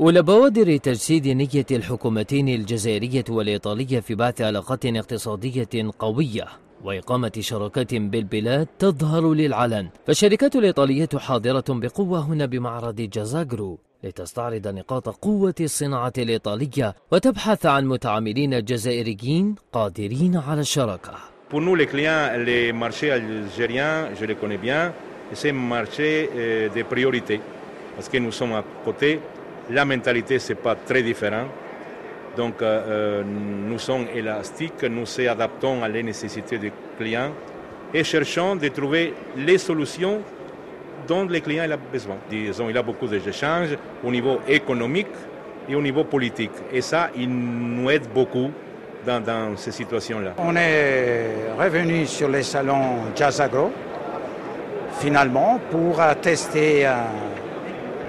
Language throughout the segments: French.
أولى بوادر تجسيد نية الحكومتين الجزائرية والإيطالية في بعث علاقات اقتصادية قوية وإقامة شراكات بالبلاد تظهر للعلن فالشركات الإيطالية حاضرة بقوة هنا بمعرض جازاغرو لتستعرض نقاط قوة الصناعة الإيطالية وتبحث عن متعاملين جزائريين قادرين على الشراكة Pour nous, les clients, les marchés algériens, je les connais bien, c'est un marché euh, de priorité parce que nous sommes à côté. La mentalité, ce n'est pas très différent. Donc, euh, euh, nous sommes élastiques, nous nous adaptons à les nécessités des clients et cherchons de trouver les solutions dont les clients ont besoin. Disons, il y a beaucoup d'échanges au niveau économique et au niveau politique. Et ça, il nous aide beaucoup dans, ces situations-là. On est revenu sur les salons Jazz Agro, finalement, pour tester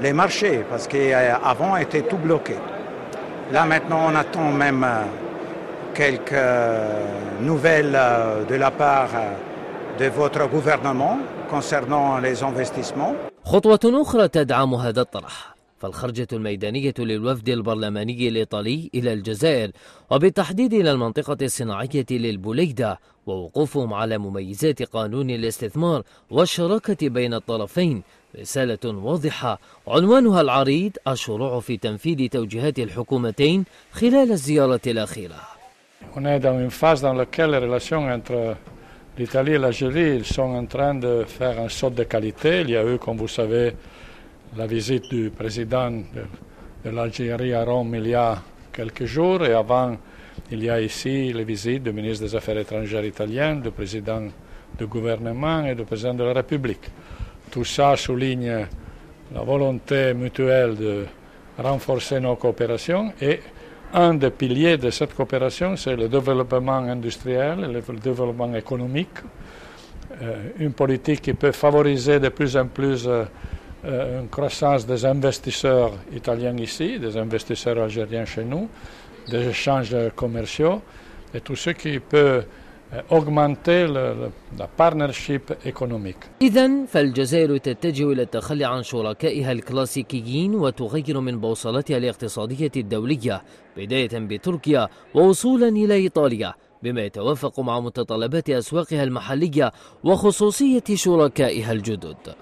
les marchés, parce qu'avant, était tout bloqué. Là, maintenant, on attend même euh, quelques euh, nouvelles de la part de votre gouvernement concernant les investissements. خطوة أخرى تدعم هذا الطرح فالخرجة الميدانية للوفد البرلماني الإيطالي إلى الجزائر وبالتحديد إلى المنطقة الصناعية للبوليدة ووقوفهم على مميزات قانون الاستثمار والشراكة بين الطرفين رسالة واضحة عنوانها العريض الشروع في تنفيذ توجيهات الحكومتين خلال الزيارة الأخيرة. On est dans une phase dans laquelle les relations entre l'Italie et l'Algérie sont en train de faire un saut de qualité. Il y a eu, comme vous savez, la visite du président de, de l'Algérie à Rome il y a quelques jours et avant, il y a ici les visites du ministre des Affaires étrangères italien, du président du gouvernement et du président de la République. Tout ça souligne la volonté mutuelle de renforcer nos coopérations et un des piliers de cette coopération, c'est le développement industriel le développement économique. Euh, une politique qui peut favoriser de plus en plus euh, une croissance des investisseurs italiens ici, des investisseurs algériens chez nous, des échanges commerciaux et tout ce qui peut إذا فالجزائر تتجه إلى التخلي عن شركائها الكلاسيكيين وتغير من بوصلتها الاقتصادية الدولية بداية بتركيا ووصولا إلى إيطاليا بما يتوافق مع متطلبات أسواقها المحلية وخصوصية شركائها الجدد.